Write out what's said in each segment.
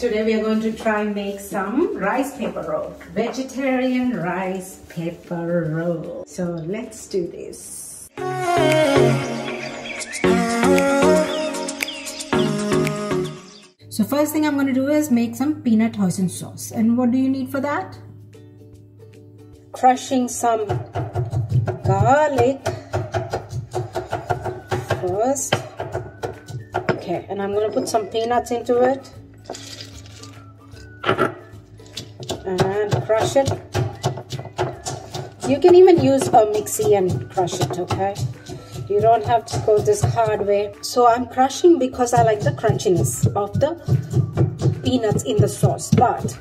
Today we are going to try and make some rice paper roll. Vegetarian rice paper roll. So let's do this. So first thing I'm going to do is make some peanut hoisin sauce. And what do you need for that? Crushing some garlic first. Okay, and I'm going to put some peanuts into it. And crush it. You can even use a mixie and crush it, okay? You don't have to go this hard way. So I'm crushing because I like the crunchiness of the peanuts in the sauce. But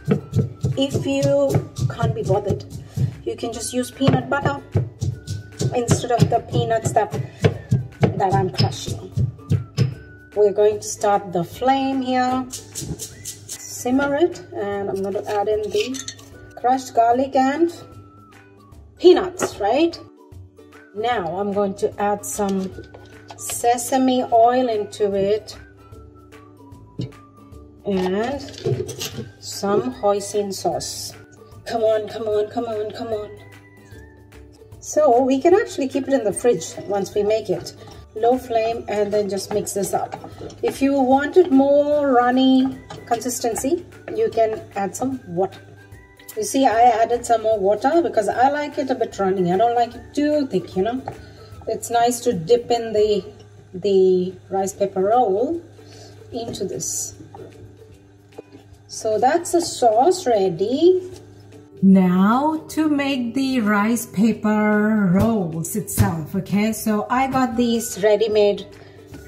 if you can't be bothered, you can just use peanut butter instead of the peanuts that, that I'm crushing. We're going to start the flame here. Simmer it and I'm going to add in the crushed garlic and peanuts, right? Now I'm going to add some sesame oil into it and some hoisin sauce. Come on, come on, come on, come on. So we can actually keep it in the fridge once we make it. Low flame and then just mix this up. If you wanted more runny consistency, you can add some water. You see, I added some more water because I like it a bit runny. I don't like it too thick, you know. It's nice to dip in the, the rice paper roll into this. So that's the sauce ready. Now to make the rice paper rolls itself, okay? So I got these ready-made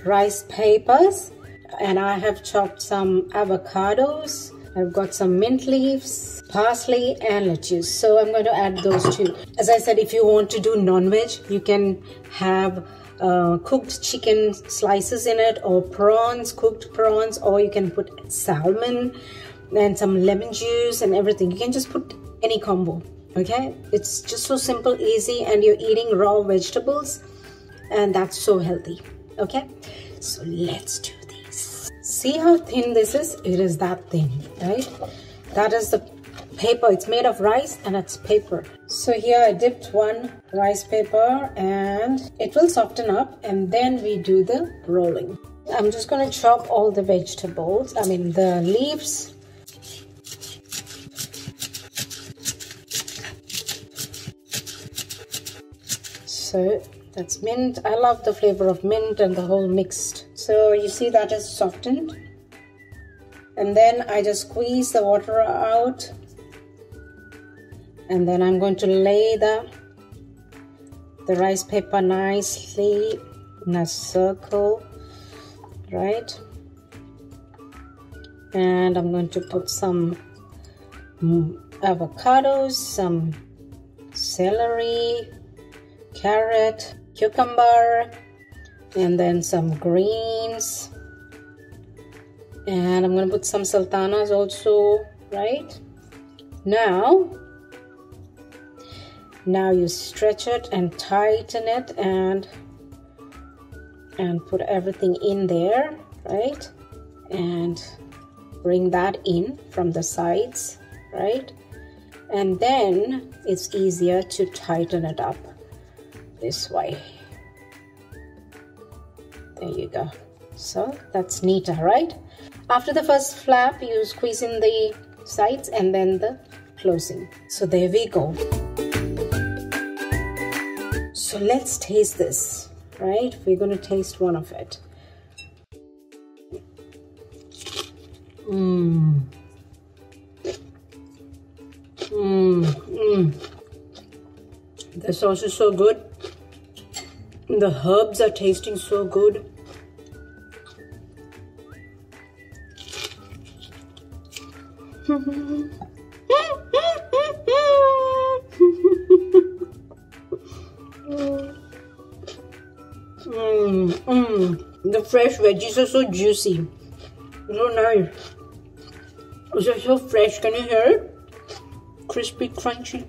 rice papers and I have chopped some avocados. I've got some mint leaves, parsley and lettuce. So i'm going to add those two. As i said if you want to do non-veg you can have uh, cooked chicken slices in it or prawns cooked prawns or you can put salmon and some lemon juice and everything. You can just put any combo okay? It's just so simple easy and you're eating raw vegetables and that's so healthy okay? So let's do see how thin this is it is that thin right that is the paper. It's made of rice and it's paper. So here I dipped one rice paper and it will soften up and then we do the rolling. I'm just going to chop all the vegetables, I mean the leaves. So that's mint. I love the flavor of mint and the whole mixed. So you see that is softened. And then I just squeeze the water out and then I'm going to lay the the rice paper nicely in a circle right and I'm going to put some avocados some celery carrot cucumber and then some greens. And I'm to put some sultanas also right? Now now you stretch it and tighten it and and put everything in there right? And bring that in from the sides right? And then it's easier to tighten it up this way there you go so that's neater right after the first flap you squeeze in the sides and then the closing so there we go so let's taste this, right? We're going to taste one of it. Mmm. Mmm. Mmm. The sauce is so good. The herbs are tasting so good. Mmm, mmm. The fresh veggies are so juicy. So nice. It's so fresh. Can you hear it? Crispy, crunchy.